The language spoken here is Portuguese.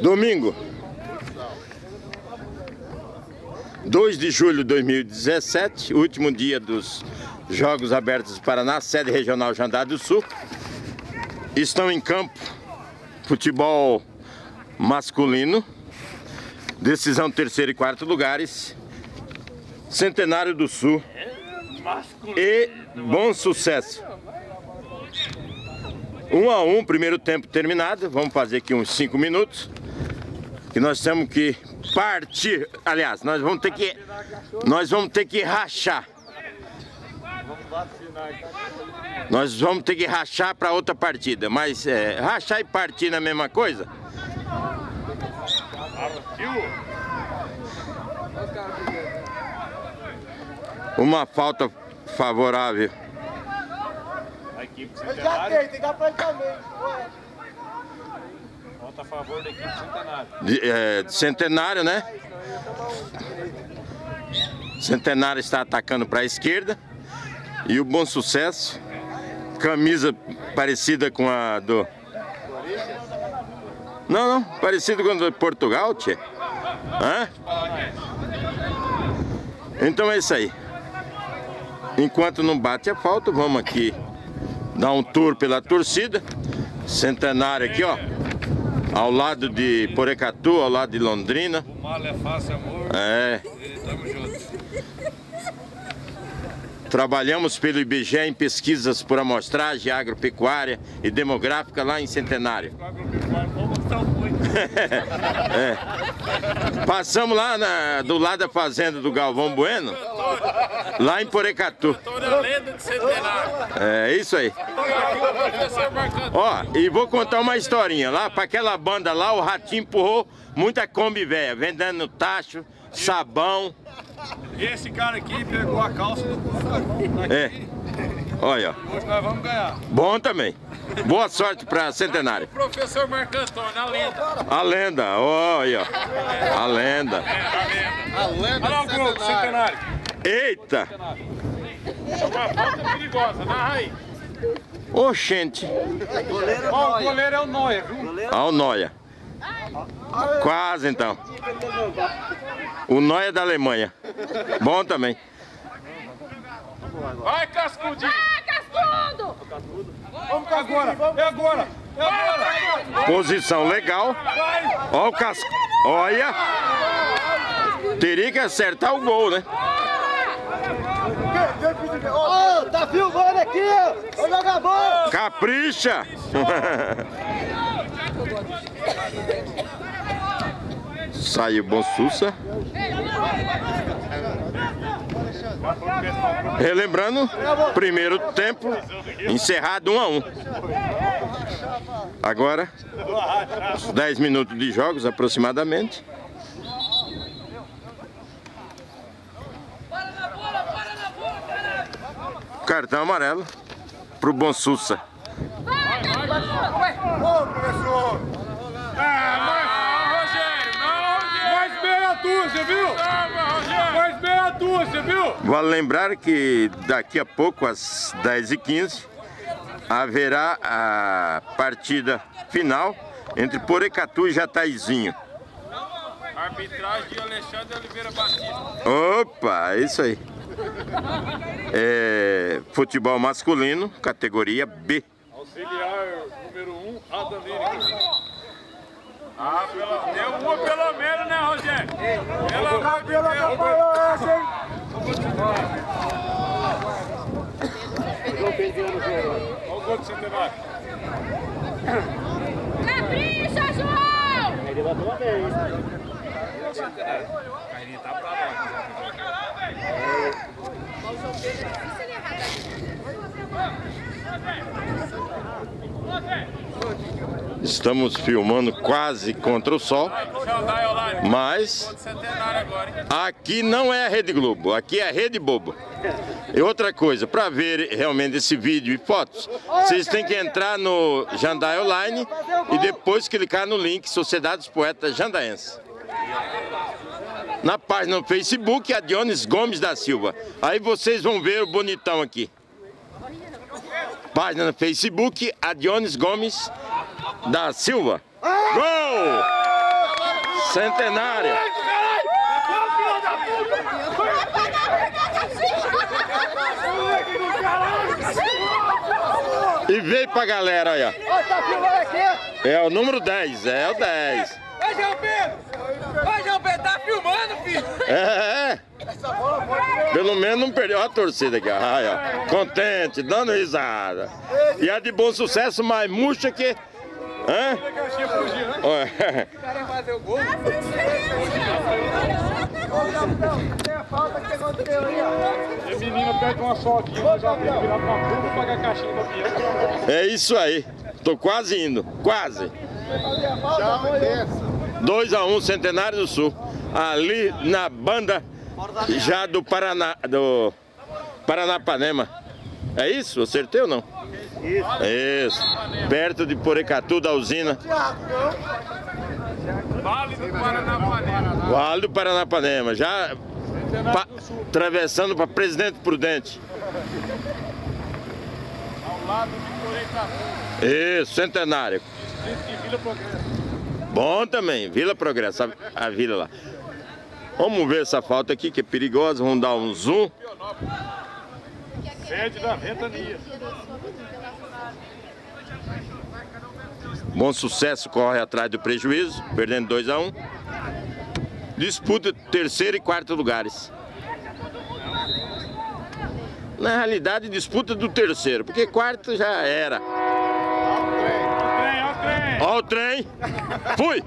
Domingo, 2 de julho de 2017, último dia dos Jogos Abertos do Paraná, sede regional Jandar do Sul. Estão em campo futebol masculino, decisão terceiro e quarto lugares, Centenário do Sul e Bom Sucesso. Um a um, primeiro tempo terminado. Vamos fazer aqui uns cinco minutos. Que nós temos que partir. Aliás, nós vamos ter que. Nós vamos ter que rachar. Nós vamos ter que rachar para outra partida. Mas é, rachar e partir na mesma coisa? Uma falta favorável equipe centenário. Já tem, tem que apartamento. Volta a favor da equipe centenário. De, é, centenário, né? Centenário está atacando para a esquerda. E o Bom Sucesso. Camisa parecida com a do... Não, não. Parecido com a do Portugal, tchê. Hã? Então é isso aí. Enquanto não bate a falta, vamos aqui dar um tour pela torcida. Centenário aqui, ó. Ao lado de Porecatu, ao lado de Londrina. O mal é fácil, amor. É. E tamo junto. Trabalhamos pelo IBGE em pesquisas por amostragem agropecuária e demográfica lá em Centenário. É. Passamos lá na, do lado da fazenda do Galvão Bueno, lá em Porecatu. É isso aí. Ó, e vou contar uma historinha. Lá para aquela banda lá, o Ratinho empurrou muita Kombi velha, vendendo tacho, sabão. E esse cara aqui pegou a calça do. É. Olha. Hoje nós vamos ganhar. Bom também. Boa sorte para Centenário. O professor Marco Antônio, a lenda. A lenda, olha. A lenda. A lenda. Olha lá o grupo, Centenário. Eita. É uma falta perigosa, narra aí. Oxente. Ó, o goleiro é o Noia, viu? Olha o Noia. Quase então. O Noia da Alemanha. Bom também. Vai, Cascudinho! Vai, Cascudo! Vamos agora! É agora! É agora! Posição legal. Olha o casco. Olha! Teria que acertar o gol, né? Ô, oh, tá filmando aqui, ó! Ô, jogador! Capricha! Saiu Bom Sussa. Relembrando, primeiro tempo encerrado 1 um a 1 um. Agora, 10 minutos de jogos aproximadamente. Cartão amarelo pro Bom Sussa. Ô, professor! Ah, Rogério, não, Rogério! Mais meia dúzia, viu? Mais meia dúzia, viu? Vale lembrar que daqui a pouco, às 10h15, haverá a partida final entre Porecatu e Jataizinho. Arbitragem de Alexandre Oliveira Batista. Opa, é isso aí. É, futebol masculino, categoria B. Auxiliar número 1, um, Adam Ah, pelo, deu uma pelo menos, né, Rogério? Pelo amor de Deus. Hein? Olha o gol do Centenário. Capricha, João! Ele bateu uma vez. Centenário. Carlinha tá pra lá. Estamos filmando quase contra o sol, mas aqui não é a Rede Globo, aqui é a Rede Bobo. E outra coisa, para ver realmente esse vídeo e fotos, vocês têm que entrar no Jandai Online e depois clicar no link Sociedade dos Poetas Jandaenses. Na página no Facebook, Adiones Gomes da Silva. Aí vocês vão ver o bonitão aqui. Página no Facebook, Adiones Gomes da Silva. Gol! Centenária. E veio pra galera aqui. É o número 10, é o 10. Vai, João Pedro! Vai, João Pedro, tá filmando, filho? É, é. Pelo menos não perdeu a torcida aqui, ó. Contente, dando risada. E a de bom sucesso, mais murcha que. Hã? Olha. Querem fazer o gol? Tem a falta que aconteceu aí, ó. E menino pega uma soquinha, mas já virar pra curva, paga a caixinha. É isso aí. Tô quase indo, quase. Fazer a falta, foi 2 a 1 um, Centenário do Sul. Ali na banda já do Paraná, do Paranapanema. É isso? Acertei ou não? Isso. Isso. Perto de Porecatu, da usina. Vale do Paranapanema. Vale do Paranapanema. Já pa, atravessando para Presidente Prudente. Ao lado de Corecatu. Isso, Centenário. Vila Progresso. Bom também, Vila Progresso, a, a vila lá. Vamos ver essa falta aqui que é perigosa, vamos dar um zoom. Sede da ventania. Bom sucesso corre atrás do prejuízo, perdendo 2 a 1 um. Disputa terceiro e quarto lugares. Na realidade, disputa do terceiro, porque quarto já era. Ó o trem, ó o trem. Ó o trem. Fui!